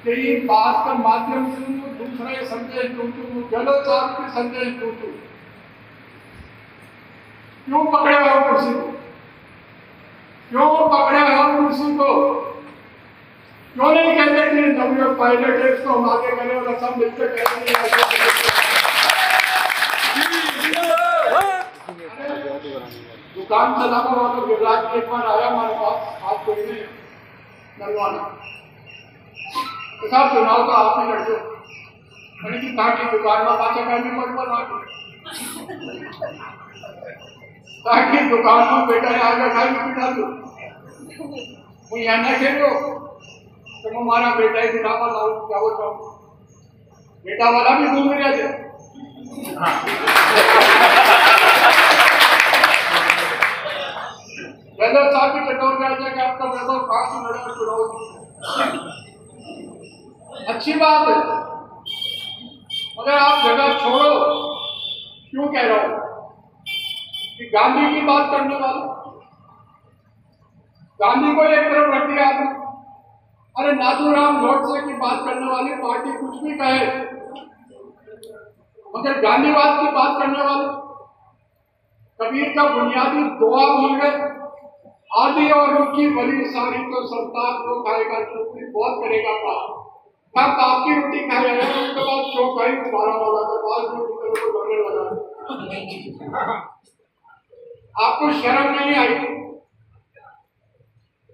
ಈ बात के माध्यम से दूसरा संदेश दूँ गलत आपके संदेश दूँ क्यों पकड़े हो कुर्सी को? क्यों पकड़े हो कुर्सी को? क्यों नहीं कहते कि नवयुवक पायलट है, इसको हम आगे करें और सब मिलकर करेंगे दुकान चलाने वाला गिरिराज एक बार आया, हमारे पास, आप कोई नहीं नलवाना तो साहब चुनाव का आप ही लड़ते मैंने कि कहा कि दुकान में पाचा करने मत बना ताकि दुकान में बेटा ने आगे खाई पिटा दो वो यहाँ न खेलो। तो बेटा ही वाला हूँ, क्या बोलता हूँ? बेटा वाला भी घूम रहे थे वैभव साहब भी कटौर में आता कि आपका वैभव कहाँ से लड़ा और चुनाव अच्छी बात है। मगर आप जगह छोड़ो, क्यों कह रहा हूँ? कि गांधी की बात करने वाले। गांधी को एक तरफ़ रख दिया आपने। अरे नाथूराम गोडसे की बात करने वाली पार्टी कुछ भी कहे। मगर गांधीवाद की बात करने वाले। कबीर का बुनियादी दुआ भूल गए। आदि और उनकी बड़ी सारी तो संतान को खाएगा चौकी बहुत करेगा पाप। तब आपकी रोटी खा हैं, उसके बाद चौपाई तुम्हारा वाला के बाद जो निकल को बनने लगा आपको शर्म नहीं आई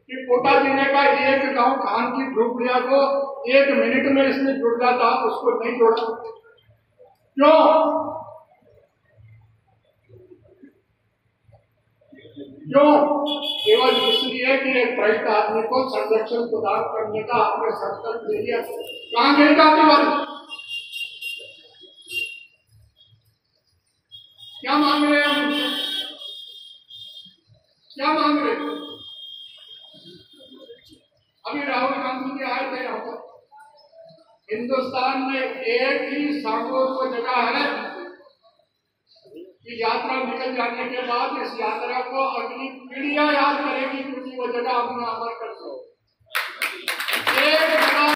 कि कोटा ज़िले का एक गाँव खान की झोपड़िया को एक मिनट में इसने जुड़ जाता, उसको नहीं जोड़ा। क्यों? क्यों केवल इसलिए कि एक भ्रष्ट आदमी को संरक्षण प्रदान करने का आपने संकल्प ले लिया, कहाँ गई गांधीवादी क्या मांग रहे हैं हम? क्या मांग रहे अभी राहुल गांधी जी आए थे यहाँ पर। हिंदुस्तान में एक ही सांगोर जगह है कि यात्रा निकल जाने के बाद इस यात्रा को अगली पीढ़ियाँ याद करेगी क्योंकि वो जगह अपना अमर कर सो